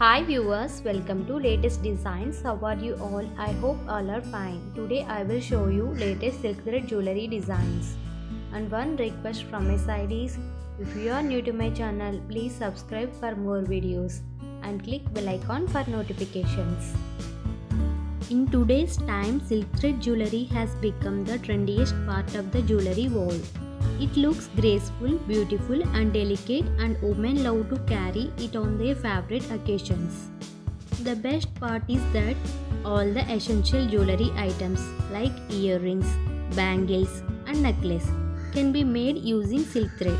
Hi viewers, welcome to latest designs. How are you all? I hope all are fine. Today I will show you latest silk thread jewelry designs. And one request from my side is, if you are new to my channel, please subscribe for more videos and click bell icon for notifications. In today's time, silk thread jewelry has become the trendiest part of the jewelry world. It looks graceful, beautiful and delicate and women love to carry it on their favorite occasions. The best part is that all the essential jewelry items like earrings, bangles and necklace can be made using silk thread.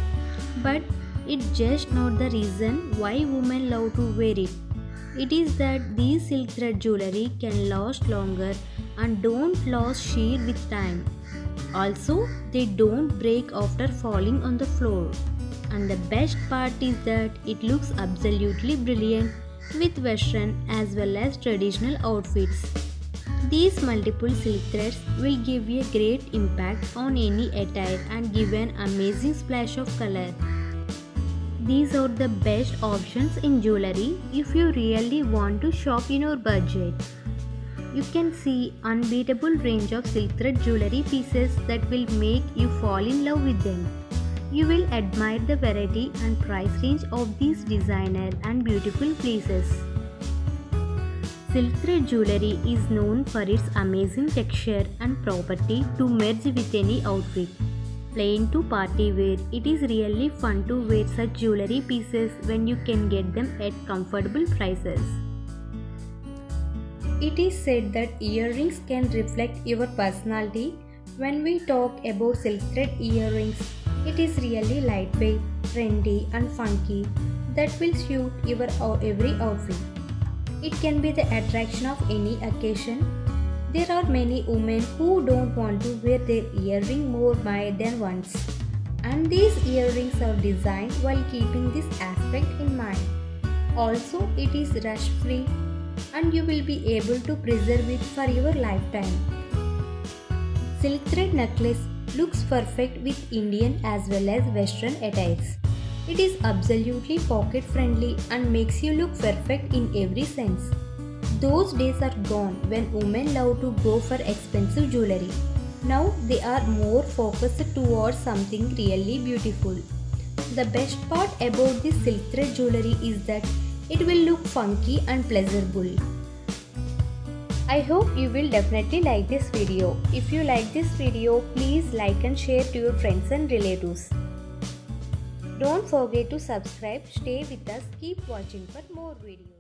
But it's just not the reason why women love to wear it. It is that these silk thread jewelry can last longer and don't lose sheer with time. Also, they don't break after falling on the floor. And the best part is that it looks absolutely brilliant with western as well as traditional outfits. These multiple silk threads will give a great impact on any attire and give an amazing splash of color. These are the best options in jewelry if you really want to shop in your budget. You can see unbeatable range of silk thread jewelry pieces that will make you fall in love with them. You will admire the variety and price range of these designer and beautiful pieces. Silk thread jewelry is known for its amazing texture and property to merge with any outfit. Plain to party wear, it is really fun to wear such jewelry pieces when you can get them at comfortable prices. It is said that earrings can reflect your personality. When we talk about silk thread earrings, it is really lightweight, trendy and funky that will suit your every outfit. It can be the attraction of any occasion. There are many women who don't want to wear their earring more than once. And these earrings are designed while keeping this aspect in mind. Also, it is rush free and you will be able to preserve it for your lifetime. Silk thread necklace looks perfect with Indian as well as Western attires. It is absolutely pocket friendly and makes you look perfect in every sense. Those days are gone when women love to go for expensive jewelry. Now they are more focused towards something really beautiful. The best part about this silk thread jewelry is that it will look funky and pleasurable. I hope you will definitely like this video. If you like this video, please like and share to your friends and relatives. Don't forget to subscribe, stay with us, keep watching for more videos.